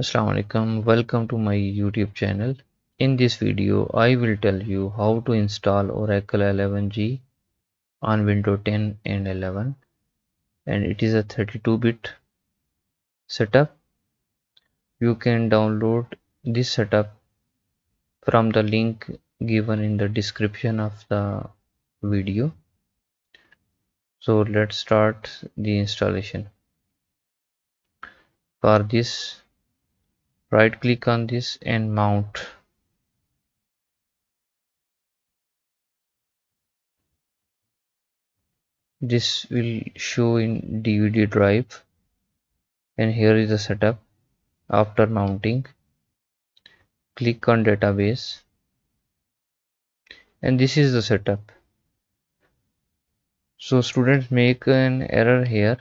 Assalamu alaikum welcome to my youtube channel. In this video I will tell you how to install Oracle 11g on Windows 10 and 11 and it is a 32-bit setup. You can download this setup from the link given in the description of the video. So let's start the installation. For this right click on this and mount. This will show in DVD drive. And here is the setup. After mounting click on database. And this is the setup. So students make an error here.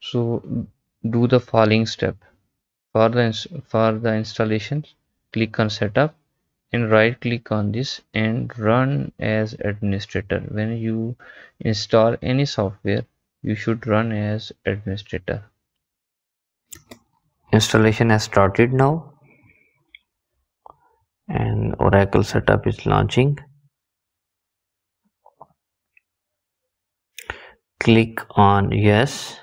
So do the following step. For the for the installation click on setup and right click on this and run as administrator. When you install any software you should run as administrator. Installation has started now. And oracle setup is launching. Click on yes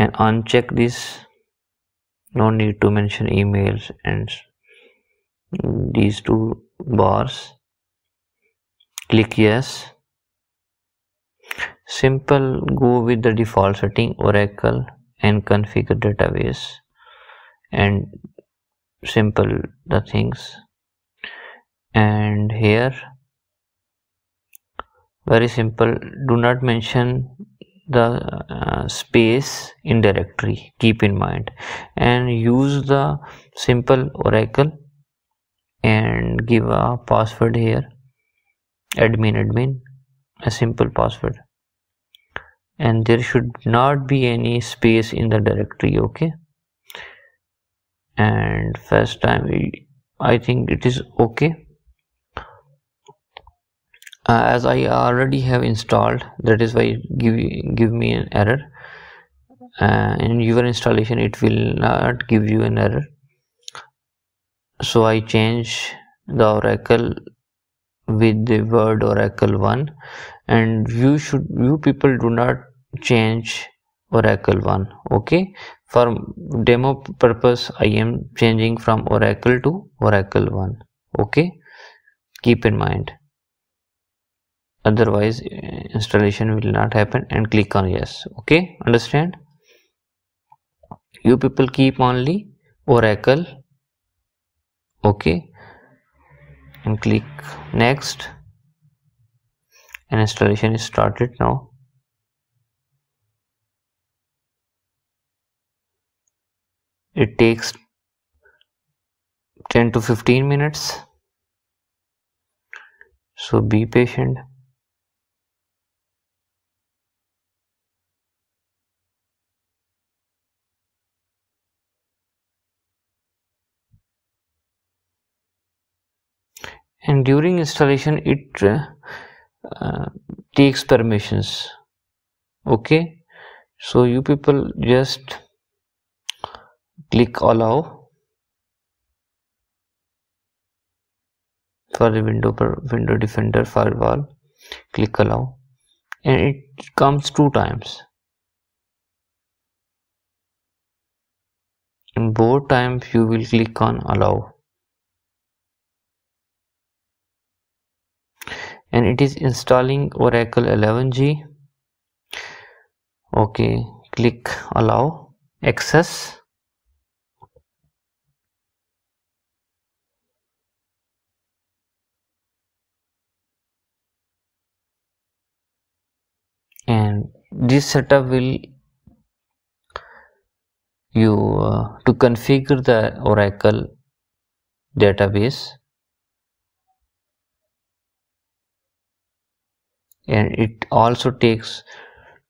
and uncheck this. No need to mention emails and these two bars. Click yes. Simple. Go with the default setting oracle and configure database. And simple the things. And here very simple. Do not mention the uh, space in directory keep in mind and use the simple oracle and give a password here admin admin a simple password. And there should not be any space in the directory okay? And first time I think it is okay uh, as I already have installed that is why give give me an error. Uh, in your installation it will not give you an error. So I change the oracle with the word oracle 1 and you should you people do not change oracle 1 okay? For demo purpose I am changing from oracle to oracle 1 okay? Keep in mind otherwise uh, installation will not happen and click on yes. Okay understand? You people keep only oracle. Okay and click next. And installation is started now. It takes 10 to 15 minutes. So be patient and during installation it uh, takes permissions. Okay? So you people just click allow for the window per window defender firewall. Click allow. And it comes two times. And both times you will click on allow and it is installing Oracle 11g okay click allow access. And this setup will you uh, to configure the Oracle database and it also takes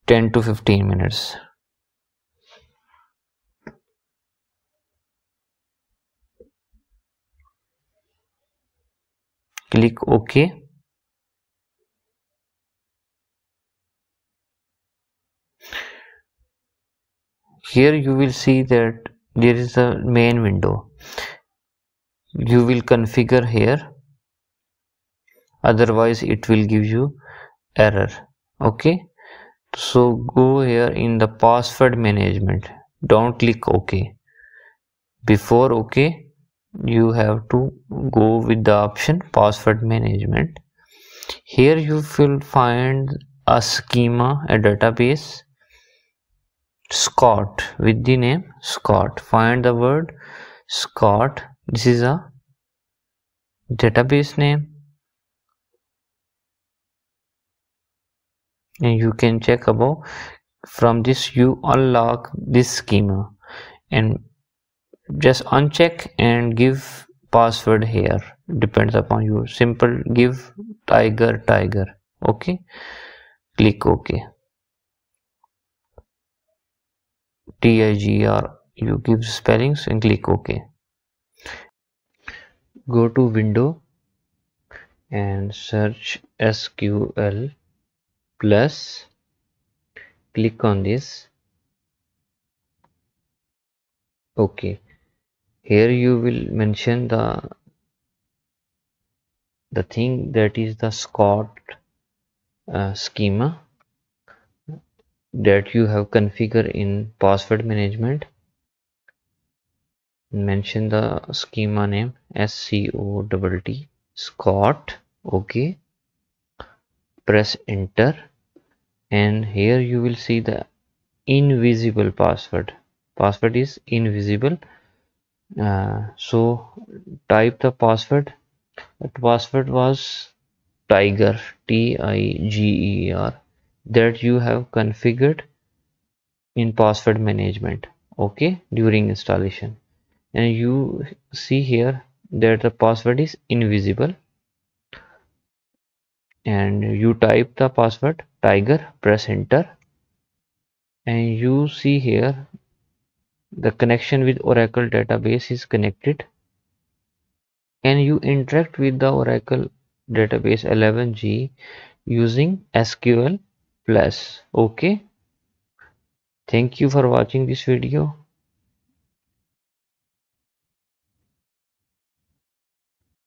10 to 15 minutes. Click ok. Here you will see that there is a main window. You will configure here. Otherwise it will give you error okay so go here in the password management don't click ok before ok you have to go with the option password management here you will find a schema a database Scott with the name Scott. Find the word Scott. This is a database name. And you can check above. From this, you unlock this schema. And just uncheck and give password here. Depends upon you. Simple give tiger tiger. Okay? Click ok. TIGR you give spellings and click OK. Go to window and search SQL plus click on this. Okay. Here you will mention the the thing that is the Scott uh, schema that you have configured in password management. Mention the schema name scott scott okay. Press enter and here you will see the invisible password. Password is invisible. Uh, so type the password. The password was tiger t i g e r that you have configured in password management okay during installation. And you see here that the password is invisible and you type the password tiger press enter. And you see here the connection with oracle database is connected. And you interact with the oracle database 11g using sql plus? Okay. Thank you for watching this video